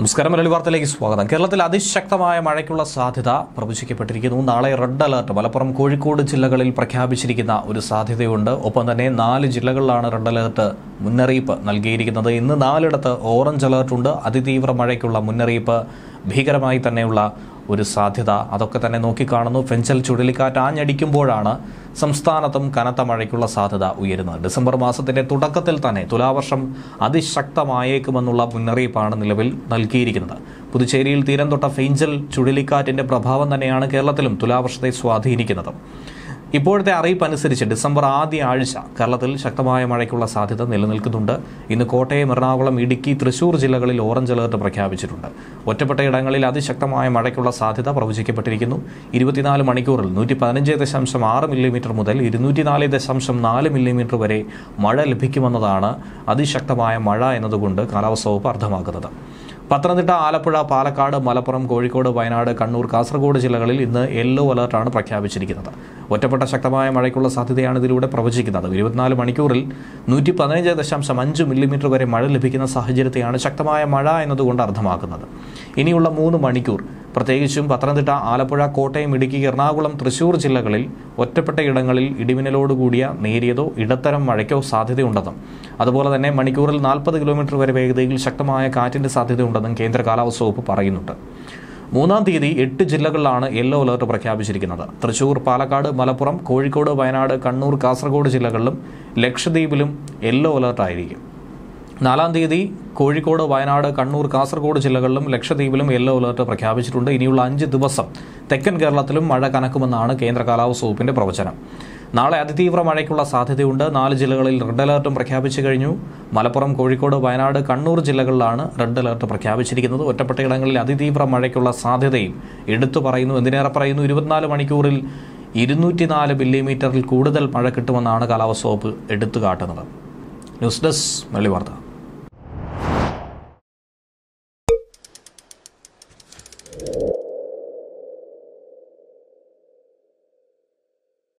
നമസ്കാരം മലയാളി വാർത്തയിലേക്ക് സ്വാഗതം. കേരളത്തിൽ അതിശക്തമായ മഴയ്ക്കുള്ള സാധ്യത പ്രവചിക്കപ്പെട്ടിരിക്കുന്നു. നാളെ റെഡ് അലർട്ട്. മലപ്പുറം കോഴിക്കോട് ജില്ലകളിൽ പ്രഖ്യാപിച്ചിരിക്കുന്ന ഒരു സാധ്യതയുണ്ട്. ഒപ്പം തന്നെ നാല് ജില്ലകളിലാണ് റെഡ് അലർട്ട് മുന്നറിയിപ്പ് നൽകിയിരിക്കുന്നത്. ഇന്ന് നാലിടത്ത് ഓറഞ്ച് അലർട്ടുണ്ട്. അതിതീവ്ര മഴയ്ക്കുള്ള മുന്നറിയിപ്പ് ഭീകരമായി തന്നെയുള്ള ഒരു സാധ്യത. അതൊക്കെ തന്നെ നോക്കിക്കാണുന്നു. ഫെഞ്ചൽ ചുഴലിക്കാറ്റ് ആഞ്ഞടിക്കുമ്പോഴാണ് സംസ്ഥാനത്തും കനത്ത മഴയ്ക്കുള്ള സാധ്യത ഉയരുന്നത്. ഡിസംബർ മാസത്തിന്റെ തുടക്കത്തിൽ തന്നെ തുലാവർഷം അതിശക്തമായേക്കുമെന്നുള്ള മുന്നറിയിപ്പാണ് നിലവിൽ നൽകിയിരിക്കുന്നത്. പുതുച്ചേരിയിൽ തീരം തൊട്ട ഫെഞ്ചൽ ചുഴലിക്കാറ്റിന്റെ പ്രഭാവം തന്നെയാണ് കേരളത്തിലും തുലാവർഷത്തെ സ്വാധീനിക്കുന്നത്. ഇപ്പോഴത്തെ അറിയിപ്പ് അനുസരിച്ച് ഡിസംബർ ആദ്യ ആഴ്ച കേരളത്തിൽ ശക്തമായ മഴയ്ക്കുള്ള സാധ്യത നിലനിൽക്കുന്നുണ്ട്. ഇന്ന് കോട്ടയം എറണാകുളം ഇടുക്കി തൃശൂർ ജില്ലകളിൽ ഓറഞ്ച് അലേർട്ട് പ്രഖ്യാപിച്ചിട്ടുണ്ട്. ഒറ്റപ്പെട്ട ഇടങ്ങളിൽ അതിശക്തമായ മഴയ്ക്കുള്ള സാധ്യത പ്രവചിക്കപ്പെട്ടിരിക്കുന്നു. ഇരുപത്തിനാല് മണിക്കൂറിൽ നൂറ്റി പതിനഞ്ച് ദശാംശം ആറ് മില്ലിമീറ്റർ മുതൽ ഇരുന്നൂറ്റിനാല് ദശാംശം നാല് മില്ലിമീറ്റർ വരെ മഴ ലഭിക്കുമെന്നതാണ് അതിശക്തമായ മഴ എന്നതുകൊണ്ട് കാലാവസ്ഥ വകുപ്പ് അർത്ഥമാക്കുന്നത്. പത്തനംതിട്ട ആലപ്പുഴ പാലക്കാട് മലപ്പുറം കോഴിക്കോട് വയനാട് കണ്ണൂർ കാസർഗോഡ് ജില്ലകളിൽ ഇന്ന് യെല്ലോ അലർട്ടാണ് പ്രഖ്യാപിച്ചിരിക്കുന്നത്. ഒറ്റപ്പെട്ട ശക്തമായ മഴയ്ക്കുള്ള സാധ്യതയാണ് ഇതിലൂടെ പ്രവചിക്കുന്നത്. ഇരുപത്തിനാല് മണിക്കൂറിൽ നൂറ്റി പതിനഞ്ച് ദശാംശം അഞ്ച് മില്ലിമീറ്റർ വരെ മഴ ലഭിക്കുന്ന സാഹചര്യത്തെയാണ് ശക്തമായ മഴ എന്നതുകൊണ്ട് അർത്ഥമാക്കുന്നത്. ഇനിയുള്ള മൂന്ന് മണിക്കൂർ. പ്രത്യേകിച്ചും പത്തനംതിട്ട ആലപ്പുഴ കോട്ടയം ഇടുക്കി എറണാകുളം തൃശൂർ ജില്ലകളിൽ ഒറ്റപ്പെട്ട ഇടങ്ങളിൽ ഇടിമിന്നലോടുകൂടിയ നേരിയതോ ഇടത്തരം മഴയ്ക്കോ സാധ്യതയുണ്ടെന്നും അതുപോലെ തന്നെ മണിക്കൂറിൽ നാൽപ്പത് കിലോമീറ്റർ വരെ വേഗതയിൽ ശക്തമായ കാറ്റിന്റെ സാധ്യതയുണ്ടെന്നും കേന്ദ്ര കാലാവസ്ഥ വകുപ്പ് പറയുന്നുണ്ട്. മൂന്നാം തീയതി എട്ട് ജില്ലകളിലാണ് യെല്ലോ അലർട്ട് പ്രഖ്യാപിച്ചിരിക്കുന്നത്. തൃശൂർ പാലക്കാട് മലപ്പുറം കോഴിക്കോട് വയനാട് കണ്ണൂർ കാസർഗോഡ് ജില്ലകളിലും ലക്ഷദ്വീപിലും യെല്ലോ അലർട്ടായിരിക്കും നാലാം തീയതി കോഴിക്കോട് വയനാട് കണ്ണൂർ കാസർഗോഡ് ജില്ലകളിലും ലക്ഷദ്വീപിലും യെല്ലോ അലർട്ട് പ്രഖ്യാപിച്ചിട്ടുണ്ട്. ഇനിയുള്ള അഞ്ച് ദിവസം തെക്കൻ കേരളത്തിലും മഴ കനക്കുമെന്നാണ് കേന്ദ്ര കാലാവസ്ഥ വകുപ്പിന്റെ പ്രവചനം. നാളെ അതിതീവ്ര മഴയ്ക്കുള്ള സാധ്യതയുണ്ട്. നാല് ജില്ലകളിൽ റെഡ് അലർട്ടും പ്രഖ്യാപിച്ചു കഴിഞ്ഞു. മലപ്പുറം കോഴിക്കോട് വയനാട് കണ്ണൂർ ജില്ലകളിലാണ് റെഡ് അലർട്ട് പ്രഖ്യാപിച്ചിരിക്കുന്നത്. ഒറ്റപ്പെട്ട ഇടങ്ങളിൽ അതിതീവ്ര മഴയ്ക്കുള്ള സാധ്യതയും എടുത്തു പറയുന്നു. എന്തിനേറെ പറയുന്നു? ഇരുപത്തിനാല് മണിക്കൂറിൽ ഇരുന്നൂറ്റിനാല് മില്ലിമീറ്ററിൽ കൂടുതൽ മഴ കിട്ടുമെന്നാണ് കാലാവസ്ഥ വകുപ്പ് എടുത്തു കാട്ടുന്നത് ന്യൂസ് ഡെസ്ക് മലയാളി വാർത്ത.